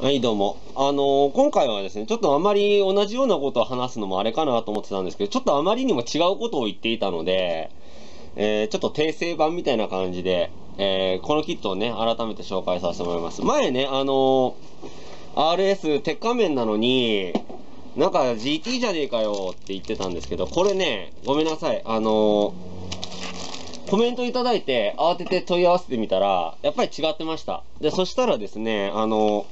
はい、どうも。あのー今回はですね、ちょっとあまり同じようなことを話すのもあれかなと思ってたんですけど、ちょっとあまりにも違うことを言っていたので、えーちょっと訂正版みたいな感じで、えーこのキットをね、改めて紹介させてもらいます。前ね、あの RS 鉄仮面なのに、なんか GT じゃねえかよって言ってたんですけど、これね、ごめんなさい。あのコメントいただいて、慌てて問い合わせてみたら、やっぱり違ってました。で、そしたらですね、あの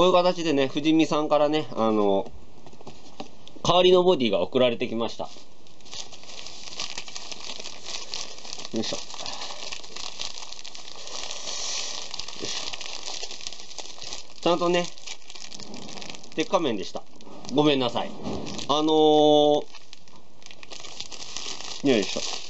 こういう形でね、藤見さんからね、あの代わりのボディが送られてきました。よいしょ。ちゃんとね、鉄仮面でした。ごめんなさい。あのー、よいしょ。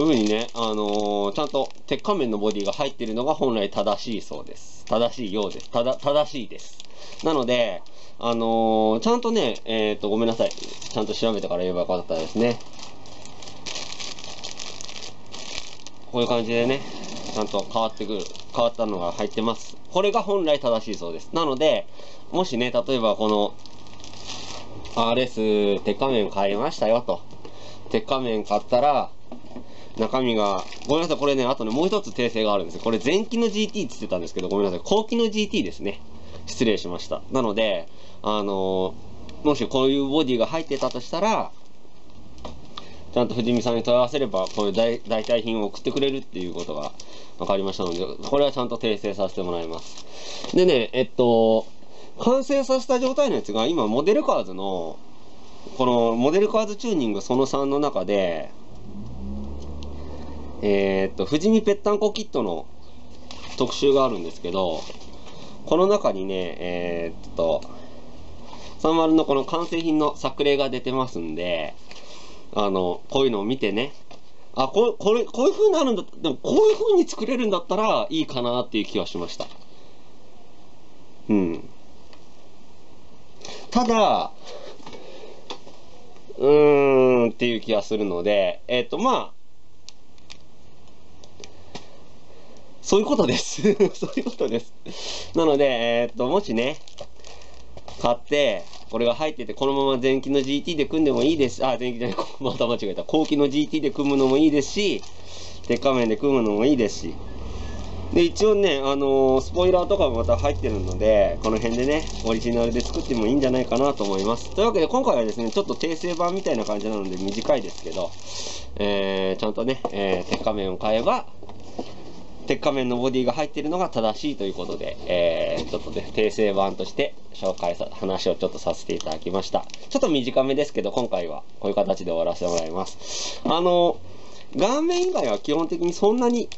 こういう風にね、あのーちゃんと鉄仮面のボディが入ってるのが本来正しいそうです。正しいようです。ただ、正しいです。なので、あのーちゃんとね、えっ、と、ごめんなさい。ちゃんと調べてから言えばよかったですね。こういう感じでね、ちゃんと変わってくる、変わったのが入ってます。これが本来正しいそうです。なので、もしね、例えばこの、RS 鉄仮面買いましたよと。鉄仮面買ったら、中身が、ごめんなさい、これね、あとね、もう一つ訂正があるんですよ。これ前期の GT って言ってたんですけど、ごめんなさい、後期の GT ですね。失礼しました。なので、あのーもしこういうボディが入ってたとしたら、ちゃんと藤見さんに問い合わせれば、こういう代代替品を送ってくれるっていうことが分かりましたので、これはちゃんと訂正させてもらいます。でね、えっと、完成させた状態のやつが、今、モデルカーズの、このモデルカーズチューニングその3の中で、えーっと、富士見ぺったんこキットの特集があるんですけど、この中にね、えーっと、30のこの完成品の作例が出てますんで、あの、こういうのを見てね、あ、ここれ、こういう風になるんだ、でもこういう風に作れるんだったらいいかなっていう気がしました。うん。ただ、うーんっていう気がするので、えっ、と、まあ、そういうことです。そういうことです。なので、えっ、と、もしね、買って、これが入ってて、このまま前期の GT で組んでもいいです。あ、前期じゃない、また間違えた。後期の GT で組むのもいいですし、鉄仮面で組むのもいいですし。で、一応ね、あのースポイラーとかもまた入ってるので、この辺でね、オリジナルで作ってもいいんじゃないかなと思います。というわけで、今回はですね、ちょっと訂正版みたいな感じなので短いですけど、えー、ちゃんとね、えー鉄仮面を買えば、鉄仮面のボディが入っているのが正しいということで、えー、ちょっとね、訂正版として紹介さ、話をちょっとさせていただきました。ちょっと短めですけど、今回はこういう形で終わらせてもらいます。あの、顔面以外は基本的にそんなに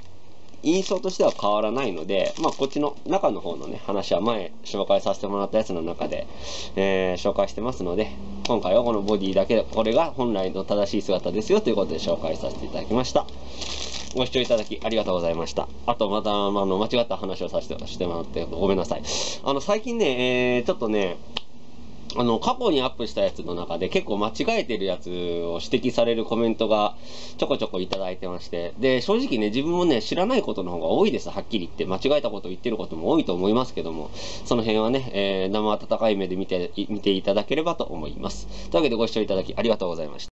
印象としては変わらないので、まあ、こっちの中の方のね、話は前紹介させてもらったやつの中で、えー紹介してますので、今回はこのボディだけで、これが本来の正しい姿ですよということで紹介させていただきました。ご視聴いただきありがとうございました。あとまた、あの、間違った話をさせてしてもらってごめんなさい。あの、最近ね、えーちょっとね、あの、過去にアップしたやつの中で結構間違えてるやつを指摘されるコメントがちょこちょこいただいてまして。で、正直ね、自分もね、知らないことの方が多いです。はっきり言って。間違えたことを言ってることも多いと思いますけども、その辺はね、えー生温かい目で見て、見ていただければと思います。というわけでご視聴いただきありがとうございました。